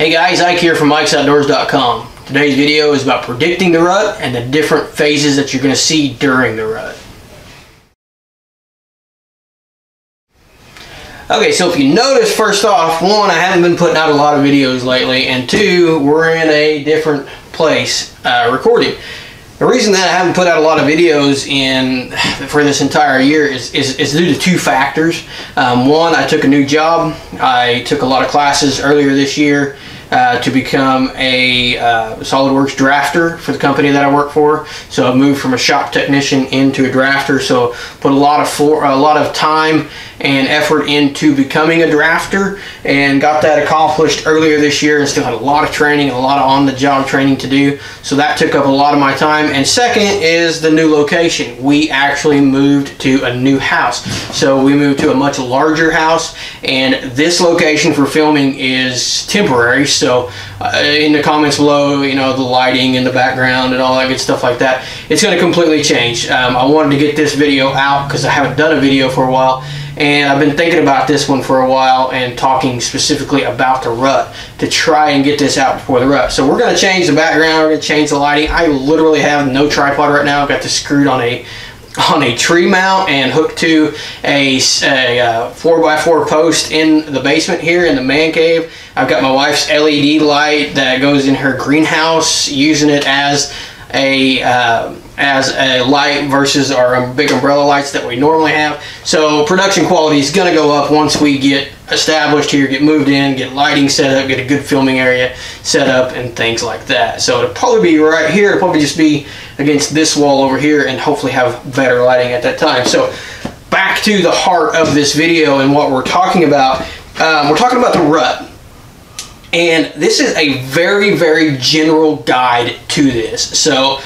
Hey guys, Ike here from IkesOutdoors.com. Today's video is about predicting the rut and the different phases that you're going to see during the rut. Okay, so if you notice, first off, one, I haven't been putting out a lot of videos lately, and two, we're in a different place uh, recording. The reason that I haven't put out a lot of videos in for this entire year is, is, is due to two factors. Um, one, I took a new job. I took a lot of classes earlier this year uh, to become a uh, SolidWorks drafter for the company that I work for. So I moved from a shop technician into a drafter. So put a lot of for, a lot of time and effort into becoming a drafter and got that accomplished earlier this year and still had a lot of training and a lot of on-the-job training to do. So that took up a lot of my time. And second is the new location. We actually moved to a new house. So we moved to a much larger house and this location for filming is temporary. So uh, in the comments below, you know, the lighting in the background and all that good stuff like that, it's going to completely change. Um, I wanted to get this video out because I haven't done a video for a while and I've been thinking about this one for a while and talking specifically about the rut to try and get this out before the rut. So we're going to change the background, we're going to change the lighting. I literally have no tripod right now. I've got this screwed on a on a tree mount and hooked to a, a, uh, a 4x4 post in the basement here in the man cave. I've got my wife's LED light that goes in her greenhouse using it as a uh, as a light versus our big umbrella lights that we normally have. So production quality is going to go up once we get established here, get moved in, get lighting set up, get a good filming area set up and things like that. So it'll probably be right here, it'll probably just be against this wall over here and hopefully have better lighting at that time. So back to the heart of this video and what we're talking about. Um, we're talking about the rut. And this is a very, very general guide to this. So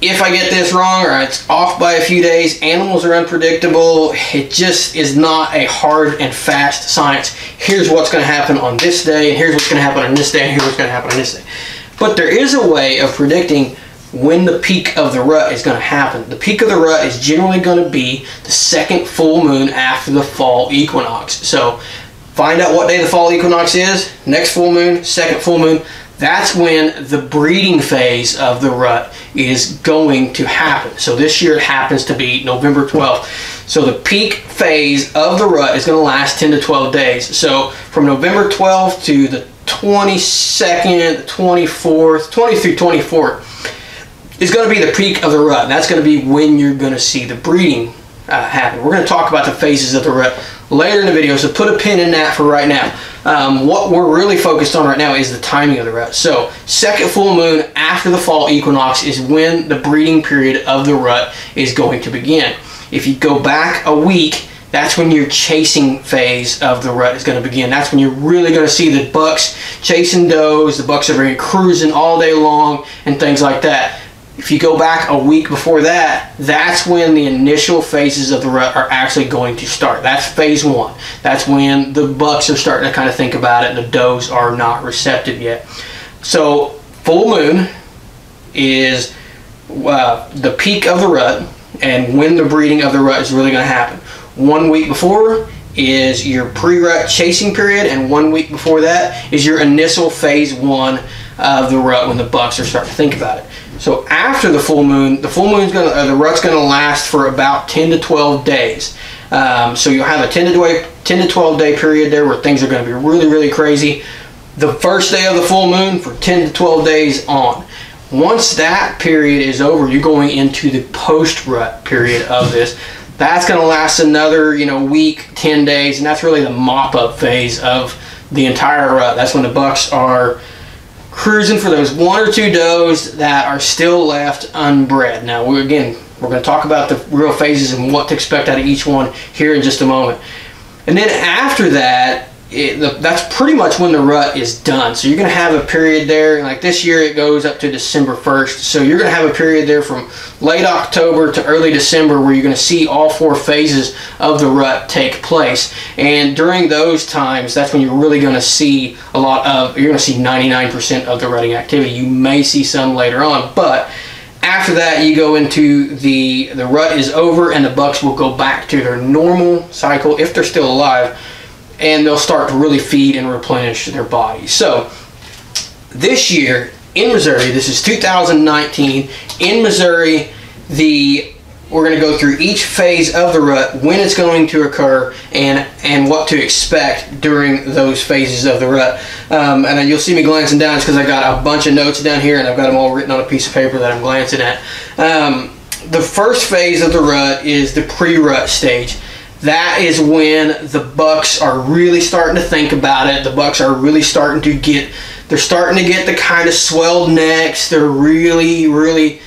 if I get this wrong or it's off by a few days, animals are unpredictable. It just is not a hard and fast science. Here's what's going to happen on this day, and here's what's going to happen on this day, and here's what's going to happen on this day. But there is a way of predicting when the peak of the rut is going to happen. The peak of the rut is generally going to be the second full moon after the fall equinox. So find out what day the fall equinox is, next full moon, second full moon, that's when the breeding phase of the rut is going to happen. So this year it happens to be November 12th. So the peak phase of the rut is going to last 10 to 12 days. So from November 12th to the 22nd, 24th, 20 through 24th is going to be the peak of the rut. That's going to be when you're going to see the breeding uh, happen. We're going to talk about the phases of the rut later in the video, so put a pin in that for right now. Um, what we're really focused on right now is the timing of the rut. So second full moon after the fall equinox is when the breeding period of the rut is going to begin. If you go back a week, that's when your chasing phase of the rut is going to begin. That's when you're really going to see the bucks chasing does. The bucks are cruising all day long and things like that. If you go back a week before that, that's when the initial phases of the rut are actually going to start. That's phase one. That's when the bucks are starting to kind of think about it and the does are not receptive yet. So full moon is uh, the peak of the rut and when the breeding of the rut is really going to happen. One week before is your pre-rut chasing period and one week before that is your initial phase one of the rut when the bucks are starting to think about it. So after the full moon, the full moon's gonna, uh, the rut's gonna last for about 10 to 12 days. Um, so you'll have a 10 to, 10 to 12 day period there where things are gonna be really, really crazy. The first day of the full moon for 10 to 12 days on. Once that period is over, you're going into the post-rut period of this. That's gonna last another, you know, week, 10 days, and that's really the mop-up phase of the entire rut. That's when the bucks are cruising for those one or two does that are still left unbred. Now, we again, we're going to talk about the real phases and what to expect out of each one here in just a moment. And then after that, it, the, that's pretty much when the rut is done. So you're going to have a period there, like this year it goes up to December 1st. So you're going to have a period there from late October to early December where you're going to see all four phases of the rut take place. And during those times, that's when you're really going to see a lot of, you're going to see 99% of the rutting activity. You may see some later on, but after that you go into the the rut is over and the bucks will go back to their normal cycle if they're still alive and they'll start to really feed and replenish their bodies. So this year in Missouri, this is 2019 in Missouri, the we're going to go through each phase of the rut, when it's going to occur, and and what to expect during those phases of the rut. Um, and you'll see me glancing down because I got a bunch of notes down here, and I've got them all written on a piece of paper that I'm glancing at. Um, the first phase of the rut is the pre-rut stage. That is when the bucks are really starting to think about it. The bucks are really starting to get, they're starting to get the kind of swelled necks. They're really, really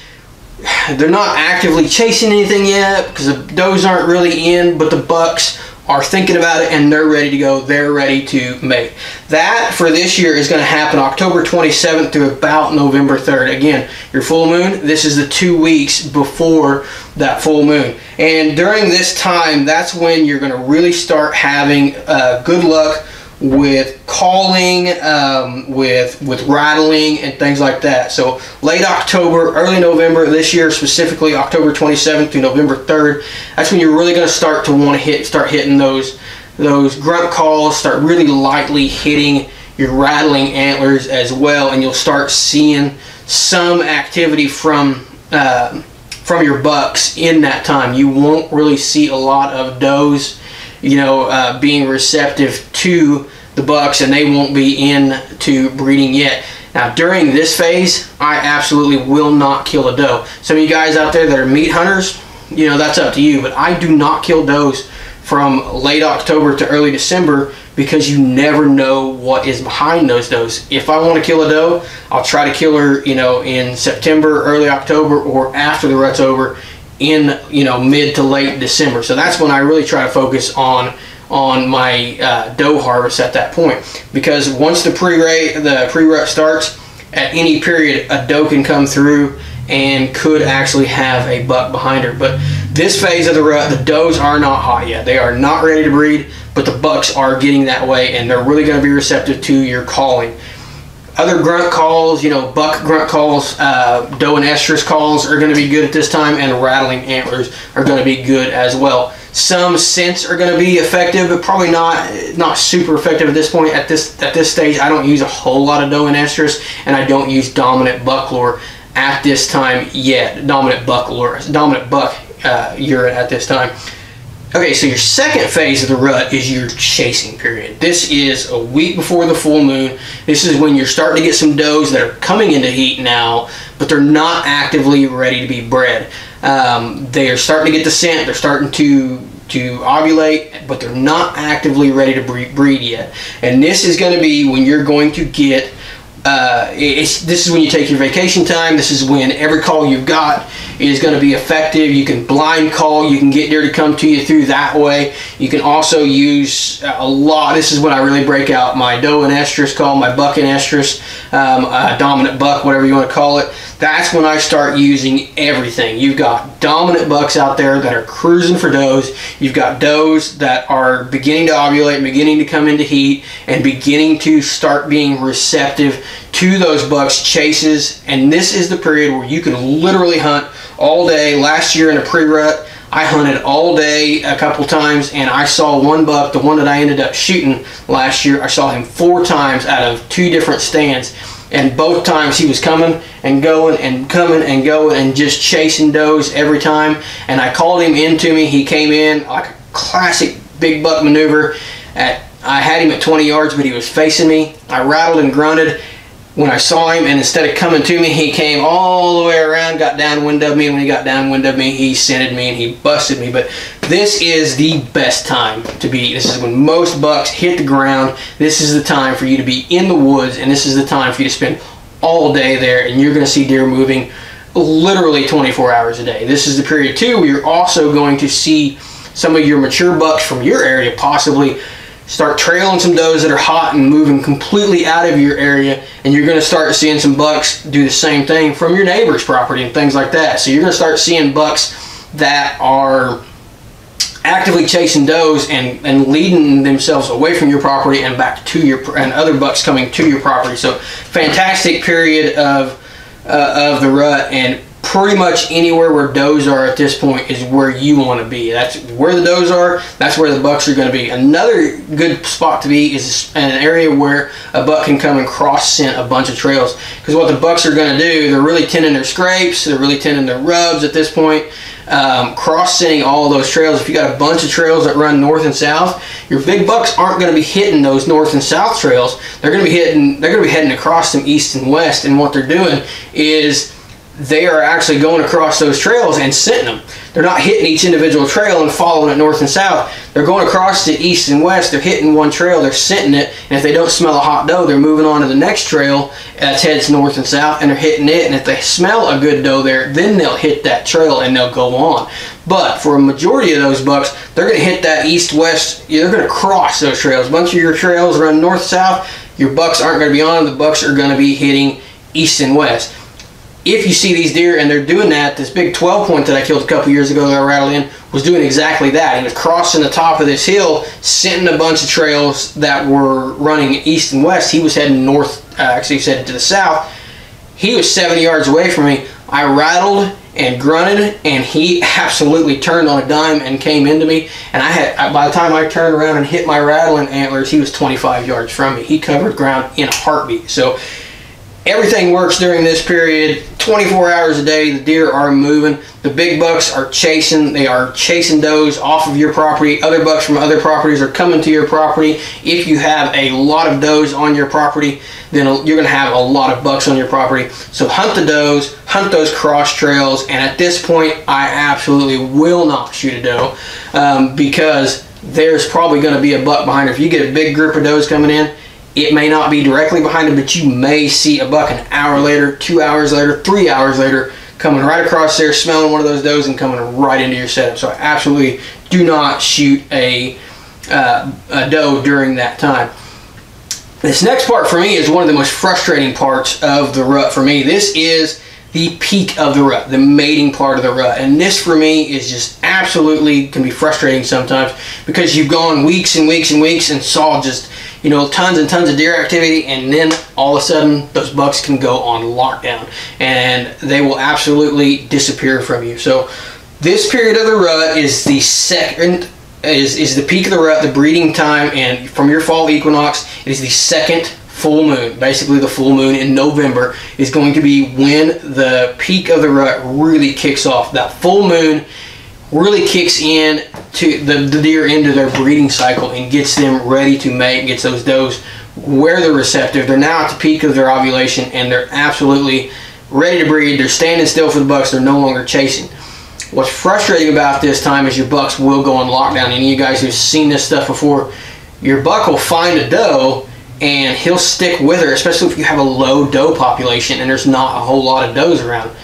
they're not actively chasing anything yet because the does aren't really in, but the bucks are thinking about it and they're ready to go. They're ready to mate. That for this year is going to happen October 27th to about November 3rd. Again, your full moon, this is the two weeks before that full moon. And during this time, that's when you're going to really start having uh, good luck with calling, um, with with rattling and things like that. So late October, early November this year, specifically October 27th to November 3rd, that's when you're really going to start to want to hit, start hitting those those grunt calls, start really lightly hitting your rattling antlers as well, and you'll start seeing some activity from uh, from your bucks in that time. You won't really see a lot of does you know, uh, being receptive to the bucks and they won't be into breeding yet. Now during this phase, I absolutely will not kill a doe. Some of you guys out there that are meat hunters, you know, that's up to you, but I do not kill does from late October to early December because you never know what is behind those does. If I want to kill a doe, I'll try to kill her, you know, in September, early October, or after the rut's over in you know mid to late December. So that's when I really try to focus on on my uh, doe harvest at that point because once the pre the pre rut starts, at any period a doe can come through and could actually have a buck behind her. But this phase of the rut, the does are not hot yet. They are not ready to breed, but the bucks are getting that way and they're really going to be receptive to your calling other grunt calls, you know, buck grunt calls, uh, doe and estrus calls are going to be good at this time, and rattling antlers are going to be good as well. Some scents are going to be effective, but probably not not super effective at this point. At this at this stage, I don't use a whole lot of doe and estrus, and I don't use dominant buck lure at this time yet. Dominant buck lure, dominant buck uh, urine at this time. Okay, so your second phase of the rut is your chasing period. This is a week before the full moon. This is when you're starting to get some does that are coming into heat now, but they're not actively ready to be bred. Um, they are starting to get the scent. They're starting to to ovulate, but they're not actively ready to breed yet. And this is going to be when you're going to get uh, this is when you take your vacation time. This is when every call you've got is going to be effective. You can blind call. You can get deer to come to you through that way. You can also use a lot. This is when I really break out my doe and estrus call, my buck and estrus, um, dominant buck, whatever you want to call it. That's when I start using everything. You've got dominant bucks out there that are cruising for does. You've got does that are beginning to ovulate, beginning to come into heat, and beginning to start being receptive to those bucks chases. And this is the period where you can literally hunt all day. Last year in a pre-rut, I hunted all day a couple times and I saw one buck, the one that I ended up shooting last year, I saw him four times out of two different stands. And both times he was coming and going and coming and going and just chasing does every time. And I called him into me. He came in like a classic big buck maneuver. At I had him at 20 yards, but he was facing me. I rattled and grunted when I saw him, and instead of coming to me, he came all the way around, got downwind of me, and when he got downwind of me, he scented me and he busted me. But this is the best time to be. This is when most bucks hit the ground. This is the time for you to be in the woods, and this is the time for you to spend all day there, and you're going to see deer moving literally 24 hours a day. This is the period, too, where you're also going to see some of your mature bucks from your area possibly start trailing some does that are hot and moving completely out of your area and you're going to start seeing some bucks do the same thing from your neighbor's property and things like that. So you're going to start seeing bucks that are actively chasing does and, and leading themselves away from your property and back to your and other bucks coming to your property. So fantastic period of uh, of the rut and pretty much anywhere where does are at this point is where you want to be. That's where the does are. That's where the bucks are going to be. Another good spot to be is an area where a buck can come and cross scent a bunch of trails. Because what the bucks are going to do, they're really tending their scrapes. They're really tending their rubs at this point. Um, cross scenting all those trails. If you got a bunch of trails that run north and south, your big bucks aren't going to be hitting those north and south trails. They're going to be hitting. They're going to be heading across them east and west. And what they're doing is they are actually going across those trails and scenting them. They're not hitting each individual trail and following it north and south. They're going across to east and west. They're hitting one trail, they're scenting it, and if they don't smell a hot doe, they're moving on to the next trail uh, that heads north and south, and they're hitting it. And if they smell a good doe there, then they'll hit that trail and they'll go on. But for a majority of those bucks, they're going to hit that east-west. They're going to cross those trails. A bunch of your trails run north-south. Your bucks aren't going to be on. The bucks are going to be hitting east and west if you see these deer and they're doing that, this big 12 point that I killed a couple years ago that I rattled in was doing exactly that. He was crossing the top of this hill, scenting a bunch of trails that were running east and west. He was heading north, uh, actually he headed to the south. He was 70 yards away from me. I rattled and grunted and he absolutely turned on a dime and came into me and I had by the time I turned around and hit my rattling antlers he was 25 yards from me he covered ground in a heartbeat so Everything works during this period. 24 hours a day, the deer are moving. The big bucks are chasing. They are chasing does off of your property. Other bucks from other properties are coming to your property. If you have a lot of does on your property, then you're going to have a lot of bucks on your property. So hunt the does, hunt those cross trails, and at this point, I absolutely will not shoot a doe um, because there's probably going to be a buck behind her. If you get a big group of does coming in, it may not be directly behind him, but you may see a buck an hour later, two hours later, three hours later, coming right across there, smelling one of those does and coming right into your setup. So I absolutely do not shoot a, uh, a doe during that time. This next part for me is one of the most frustrating parts of the rut for me. This is the peak of the rut, the mating part of the rut. And this for me is just absolutely can be frustrating sometimes because you've gone weeks and weeks and weeks and saw just you know, tons and tons of deer activity, and then all of a sudden those bucks can go on lockdown and they will absolutely disappear from you. So this period of the rut is the second is, is the peak of the rut, the breeding time, and from your fall equinox, it is the second full moon, basically the full moon in November, is going to be when the peak of the rut really kicks off. That full moon really kicks in to the, the deer into their breeding cycle and gets them ready to mate, gets those does where they're receptive. They're now at the peak of their ovulation and they're absolutely ready to breed. They're standing still for the bucks. They're no longer chasing. What's frustrating about this time is your bucks will go on lockdown. Any of you guys who've seen this stuff before, your buck will find a doe and he'll stick with her, especially if you have a low doe population and there's not a whole lot of does around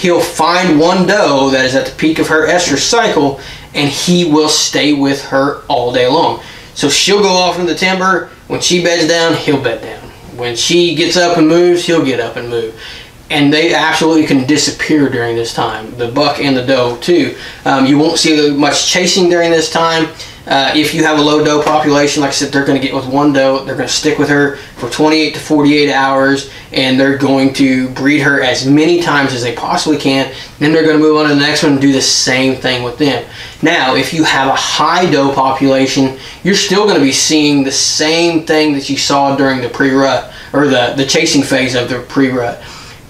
he'll find one doe that is at the peak of her estrus cycle and he will stay with her all day long. So she'll go off in the timber. When she beds down, he'll bed down. When she gets up and moves, he'll get up and move. And they absolutely can disappear during this time, the buck and the doe too. Um, you won't see much chasing during this time. Uh, if you have a low doe population, like I said, they're going to get with one doe. They're going to stick with her for 28 to 48 hours, and they're going to breed her as many times as they possibly can. Then they're going to move on to the next one and do the same thing with them. Now, if you have a high doe population, you're still going to be seeing the same thing that you saw during the pre-rut or the, the chasing phase of the pre-rut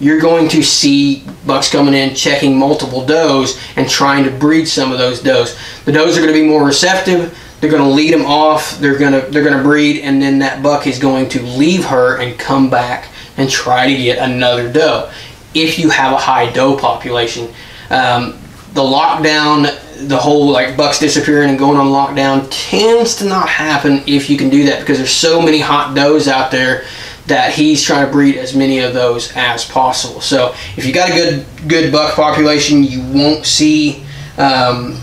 you're going to see bucks coming in checking multiple does and trying to breed some of those does. The does are going to be more receptive. They're going to lead them off. They're going to they're going to breed, and then that buck is going to leave her and come back and try to get another doe. If you have a high doe population, um, the lockdown, the whole like bucks disappearing and going on lockdown tends to not happen if you can do that because there's so many hot does out there that he's trying to breed as many of those as possible. So if you got a good good buck population, you won't see um,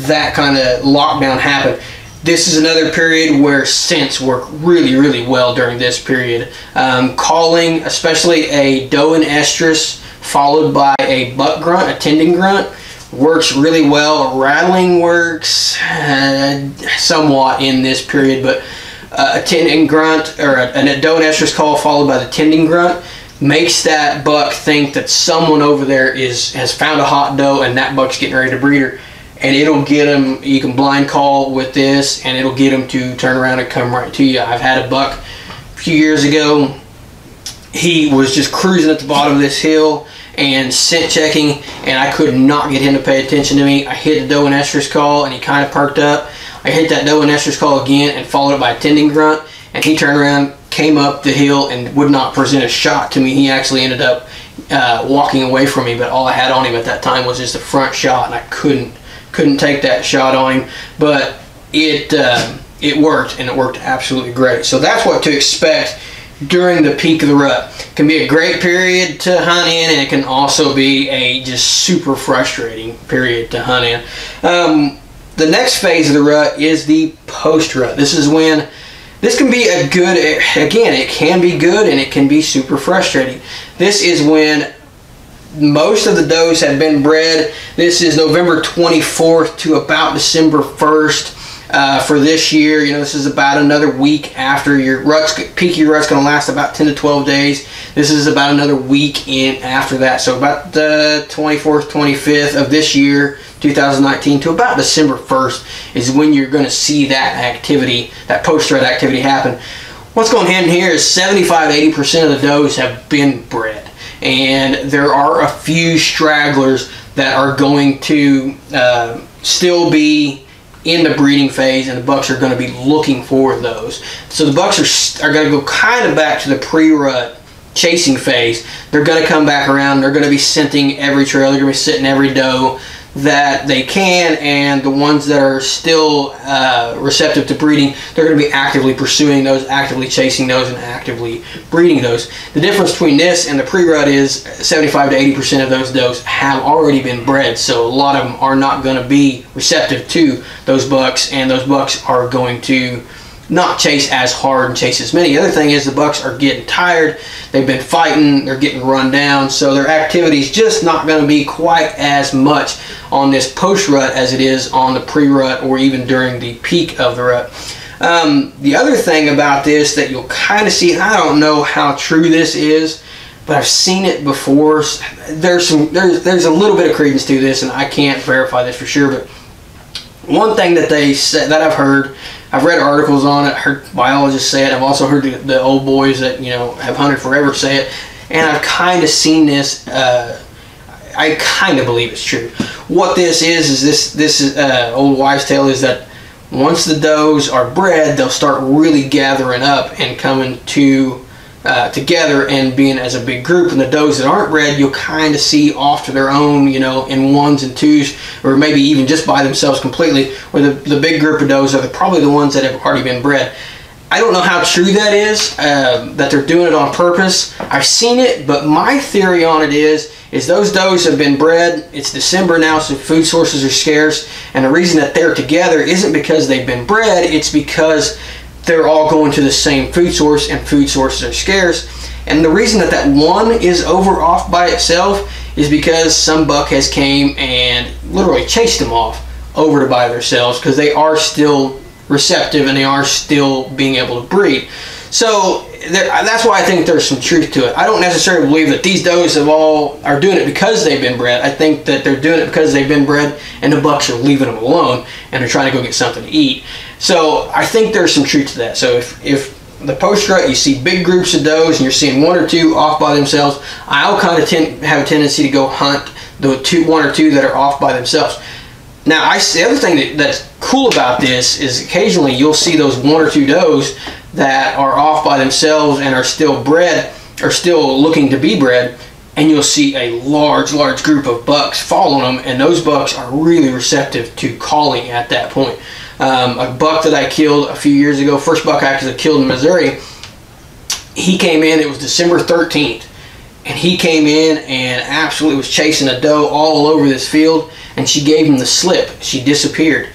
that kind of lockdown happen. This is another period where scents work really, really well during this period. Um, calling, especially a doe and estrus, followed by a buck grunt, a tending grunt, works really well. Rattling works uh, somewhat in this period, but uh, a tending grunt or a, a doe and estrus call followed by the tending grunt. makes that buck think that someone over there is has found a hot doe and that buck's getting ready to breed her. And it'll get him you can blind call with this and it'll get him to turn around and come right to you. I've had a buck a few years ago. He was just cruising at the bottom of this hill and scent checking and i could not get him to pay attention to me. I hit the doe and estrus call and he kind of perked up i hit that doe and estrus call again and followed it by a tending grunt and he turned around came up the hill and would not present a shot to me he actually ended up uh, walking away from me but all i had on him at that time was just a front shot and i couldn't couldn't take that shot on him, but it uh, it worked and it worked absolutely great. So that's what to expect during the peak of the rut. It can be a great period to hunt in, and it can also be a just super frustrating period to hunt in. Um, the next phase of the rut is the post rut. This is when this can be a good again it can be good and it can be super frustrating this is when most of the does have been bred. This is November 24th to about December 1st. Uh, for this year, you know, this is about another week after your rut's peak. Rut's going to last about 10 to 12 days. This is about another week in after that. So about the 24th, 25th of this year, 2019, to about December 1st is when you're going to see that activity, that post-rut activity happen. What's going on here is 75 80% of the does have been bred and there are a few stragglers that are going to uh, still be in the breeding phase and the bucks are going to be looking for those. So the bucks are, are going to go kind of back to the pre-rut chasing phase. They're going to come back around. They're going to be scenting every trail. They're going to be sitting every doe that they can and the ones that are still uh, receptive to breeding they're going to be actively pursuing those actively chasing those and actively breeding those. The difference between this and the pre-rut is 75 to 80 percent of those does have already been bred so a lot of them are not going to be receptive to those bucks and those bucks are going to not chase as hard and chase as many. The other thing is the Bucks are getting tired. They've been fighting. They're getting run down. So their activity is just not going to be quite as much on this post rut as it is on the pre rut or even during the peak of the rut. Um, the other thing about this that you'll kind of see, I don't know how true this is, but I've seen it before. There's some there's there's a little bit of credence to this, and I can't verify this for sure. But one thing that they said that I've heard I've read articles on it, heard biologists say it. I've also heard the, the old boys that you know have hunted forever say it, and I've kind of seen this. Uh, I kind of believe it's true. What this is is this this is, uh, old wives' tale is that once the does are bred, they'll start really gathering up and coming to uh, together and being as a big group. And the does that aren't bred, you'll kind of see off to their own, you know, in ones and twos, or maybe even just by themselves completely. Where the, the big group of does are the, probably the ones that have already been bred. I don't know how true that is, uh, that they're doing it on purpose. I've seen it, but my theory on it is, is those does have been bred. It's December now, so food sources are scarce. And the reason that they're together isn't because they've been bred, it's because they're all going to the same food source and food sources are scarce. And the reason that that one is over off by itself is because some buck has came and literally chased them off over to by themselves because they are still receptive and they are still being able to breed. So that's why I think there's some truth to it. I don't necessarily believe that these does have all are doing it because they've been bred. I think that they're doing it because they've been bred and the bucks are leaving them alone and they're trying to go get something to eat. So I think there's some truth to that. So if, if the post rut you see big groups of does and you're seeing one or two off by themselves, I'll kind of tend, have a tendency to go hunt the two, one or two that are off by themselves. Now, I the other thing that, that's cool about this is occasionally you'll see those one or two does that are off by themselves and are still bred, are still looking to be bred, and you'll see a large, large group of bucks following them, and those bucks are really receptive to calling at that point. Um, a buck that I killed a few years ago, first buck I actually killed in Missouri, he came in, it was December 13th, and he came in and absolutely was chasing a doe all over this field, and she gave him the slip. She disappeared.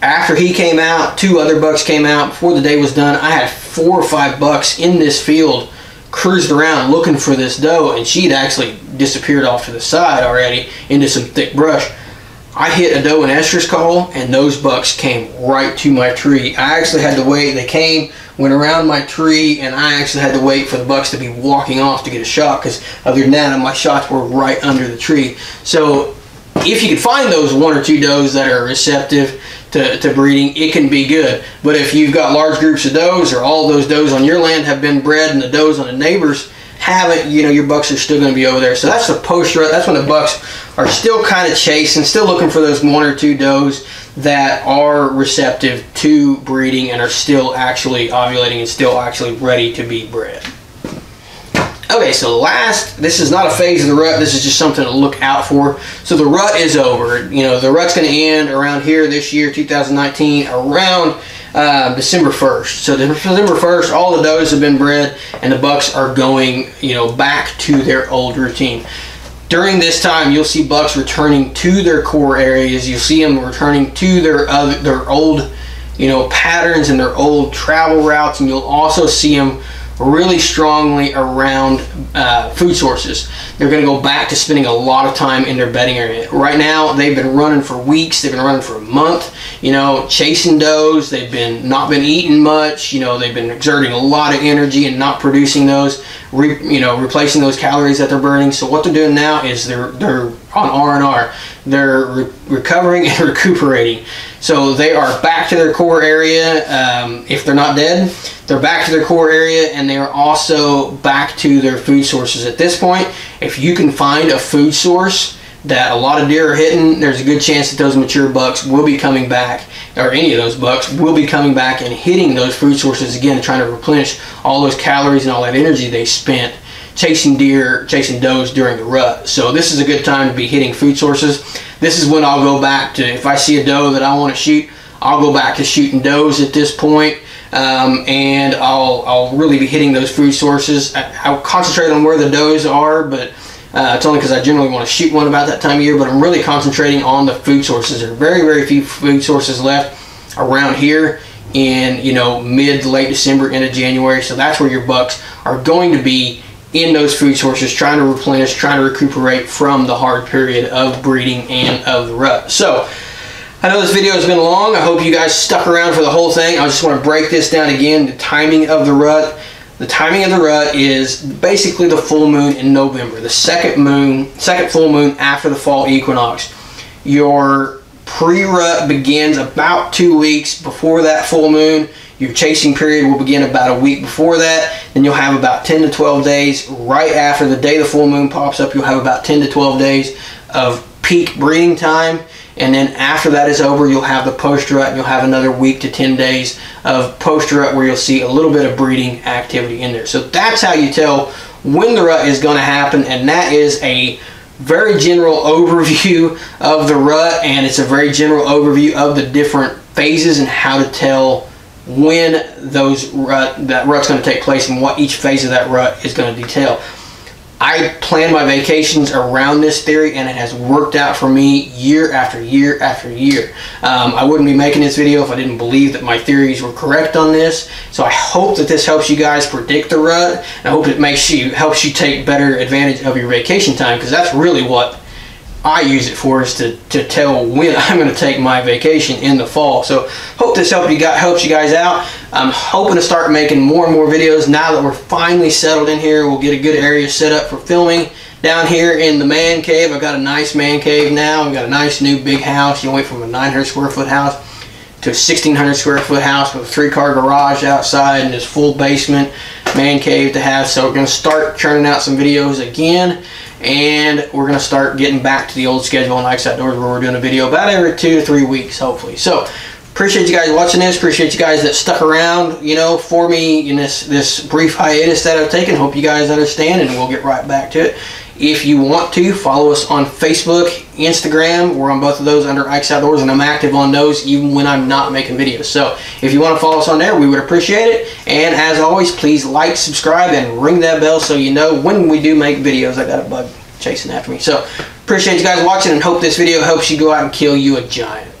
After he came out, two other bucks came out. Before the day was done, I had four or five bucks in this field cruised around looking for this doe, and she'd actually disappeared off to the side already into some thick brush. I hit a doe and estrus call, and those bucks came right to my tree. I actually had to wait. They came went around my tree, and I actually had to wait for the bucks to be walking off to get a shot because other than that, my shots were right under the tree. So if you can find those one or two does that are receptive to, to breeding, it can be good. But if you've got large groups of does or all those does on your land have been bred and the does on the neighbors haven't, you know, your bucks are still going to be over there. So that's the post rut. That's when the bucks are still kind of chasing, still looking for those one or two does that are receptive to breeding and are still actually ovulating and still actually ready to be bred. Okay, so last, this is not a phase of the rut, this is just something to look out for. So the rut is over. You know, the rut's going to end around here this year, 2019, around uh, December 1st. So December 1st, all the does have been bred and the bucks are going, you know, back to their old routine. During this time, you'll see bucks returning to their core areas. You'll see them returning to their other, their old, you know, patterns and their old travel routes, and you'll also see them really strongly around uh, food sources. They're going to go back to spending a lot of time in their bedding area. Right now, they've been running for weeks. They've been running for a month. You know, chasing does. They've been not been eating much. You know, they've been exerting a lot of energy and not producing those. Re, you know, replacing those calories that they're burning. So what they're doing now is they're they're on R and R. They're re recovering and recuperating. So they are back to their core area. Um, if they're not dead, they're back to their core area and they are also back to their food sources. At this point, if you can find a food source that a lot of deer are hitting, there's a good chance that those mature bucks will be coming back, or any of those bucks will be coming back and hitting those food sources again, trying to replenish all those calories and all that energy they spent chasing deer, chasing does during the rut. So this is a good time to be hitting food sources. This is when I'll go back to, if I see a doe that I want to shoot, I'll go back to shooting does at this point, um, and I'll, I'll really be hitting those food sources. I, will concentrate on where the does are, but uh, it's only because I generally want to shoot one about that time of year, but I'm really concentrating on the food sources. There are very, very few food sources left around here in, you know, mid late December into January, so that's where your bucks are going to be in those food sources, trying to replenish, trying to recuperate from the hard period of breeding and of the rut. So, I know this video has been long. I hope you guys stuck around for the whole thing. I just want to break this down again. The timing of the rut. The timing of the rut is basically the full moon in November. The second moon, second full moon after the fall equinox. Your pre-rut begins about two weeks before that full moon. Your chasing period will begin about a week before that. Then you'll have about 10 to 12 days right after the day the full moon pops up. You'll have about 10 to 12 days of peak breeding time. And then after that is over, you'll have the post rut and you'll have another week to 10 days of post rut where you'll see a little bit of breeding activity in there. So that's how you tell when the rut is going to happen. And that is a very general overview of the rut and it's a very general overview of the different phases and how to tell when those rut, that rut's going to take place and what each phase of that rut is going to detail. I plan my vacations around this theory and it has worked out for me year after year after year. Um, I wouldn't be making this video if I didn't believe that my theories were correct on this. So I hope that this helps you guys predict the rut. I hope it makes you helps you take better advantage of your vacation time because that's really what I use it for is to, to tell when I'm going to take my vacation in the fall. So hope this helped you got helps you guys out. I'm hoping to start making more and more videos now that we're finally settled in here. We'll get a good area set up for filming down here in the man cave. I've got a nice man cave now. I've got a nice new big house. You went from a 900 square foot house to a 1600 square foot house with a three car garage outside and this full basement man cave to have. So we're going to start churning out some videos again and we're going to start getting back to the old schedule on Ike's Outdoors where we're doing a video about every two to three weeks hopefully. So appreciate you guys watching this. Appreciate you guys that stuck around, you know, for me in this, this brief hiatus that I've taken. Hope you guys understand and we'll get right back to it. If you want to, follow us on Facebook, Instagram. We're on both of those under Ike's Outdoors, and I'm active on those even when I'm not making videos. So if you want to follow us on there, we would appreciate it. And as always, please like, subscribe, and ring that bell so you know when we do make videos. I got a bug chasing after me. So appreciate you guys watching and hope this video helps you go out and kill you a giant.